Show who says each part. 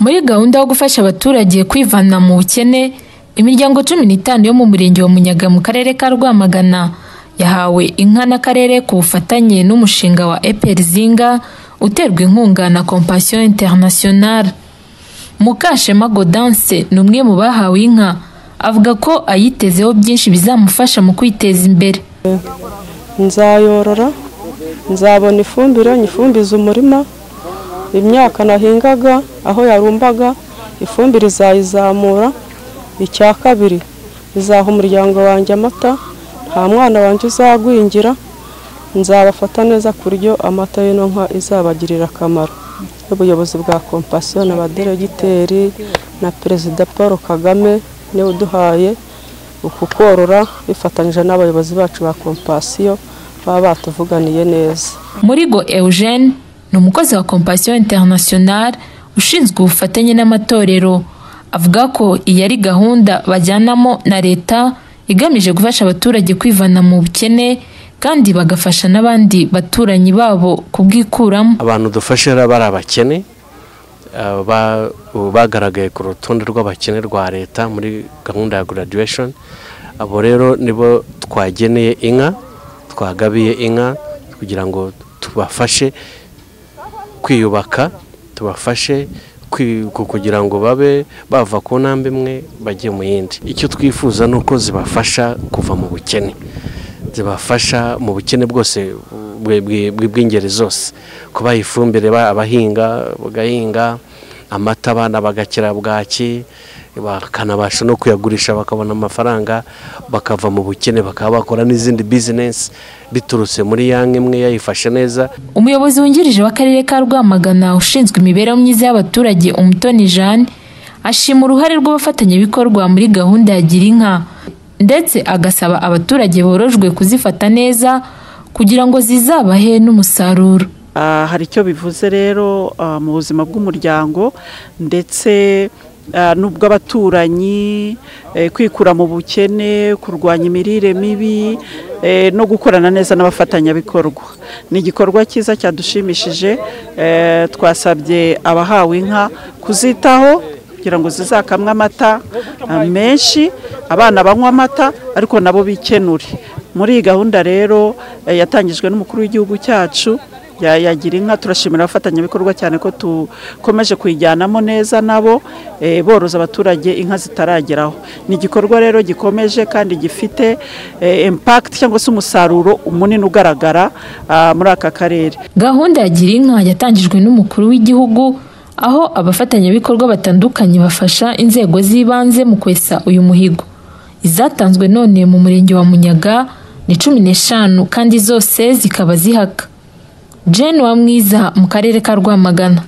Speaker 1: muri gahunda yo gufasha abaturage kwivana mu bukene imiryango cumi n'itanu yo mu murenge wa munyaga mu karere ka rwamagana yahawe inka n'akarere ku bufatanye n'umushinga wa epr zinga uterwa inkunga na compassion international mukashema godanse ni umwe mu bahawe inka avuga ko ayitezeho byinshi bizamufasha mu kwiteza imbere.
Speaker 2: Nzayorora nzabona ifumbire nyifumbize umurima imyaka nahingaga aho yarumbaga ifumbire izayizamura icya kabiri izaha umuryango wanjye amata nta mwana wanjye uzagwingira nzabafata neza ku buryo amata y'ino nka izabagirira akamaro. N'ubuyobozi bwa kompasiyo na baderegiteri na perezida paul kagame ni we uduhaye uku korora bifatanyije n'abayobozi bacu ba kompasiyo baba batuvuganiye neza.
Speaker 1: Murigo eugene ni umukozi wa compassion international ushinzwe ubufatanye n'amatorero. Avuga ko iyi ari gahunda bajyanamo na leta igamije gufasha abaturage kwivana mu bukene kandi bagafasha n'abandi baturanyi babo kubwikuramo.
Speaker 3: Abantu dufashe bari abakene bagaragaye ku rutonde rw'abakene rwa leta muri gahunda ya graduation. Abo rero nibo twageneye inka twagabiye inka kugira ngo tubafashe kwiyubaka tubafashe kugira ngo babe bava ku ntambwe imwe bajye mu yindi. Icyo twifuza ni uko zibafasha kuva mu bukene. Zibafasha mu bukene bwose bw'ingeri zose. Kubaha ifumbire abahinga bagahinga amata abana bagakira bwaki bakanabasha no kuyagurisha bakabona amafaranga bakava mu bukene bakaba bakora n'izindi bizinesi biturutse muri ya imwe yayifashe neza.
Speaker 1: Umuyobozi wungirije w'akarere ka rwamagana ushinzwe imibereho myiza y'abaturage umutoni jeanne ashima uruhare rw'abafatanyabikorwa muri gahunda ya gira inka ndetse agasaba abaturage borojwe kuzifata neza kugira ngo zizabahe n'umusaruro.
Speaker 4: Hari icyo bivuze rero mu buzima bw'umuryango ndetse n'ubw'abaturanyi kwikura mu bukene kurwanya imirire mibi no gukorana neza n'abafatanyabikorwa. Ni igikorwa cyiza cyadushimishije twasabye abahawe inka kuzitaho kugira ngo zizakamwe amata menshi abana banywa amata ariko nabo bikenure. Muri iyi gahunda rero yatangijwe n'umukuru w'igihugu cyacu yagira inka. Turashimira abafatanyabikorwa cyane ko dukomeje kuyijyanamo neza nabo boroza abaturage inka zitarageraho. Ni igikorwa rero gikomeje kandi gifite impakiti cyangwa se umusaruro munini ugaragara muri aka karere.
Speaker 1: Gahunda ya gira inka yatangijwe n'umukuru w'igihugu aho abafatanyabikorwa batandukanye bafasha inzego z'ibanze mu kwesa uyu muhigo. Izatanzwe none mu murenge wa munyaga ni cumi n'eshanu kandi zose zikaba zihaka. Jane wa mwiza mu karere ka rwamagana.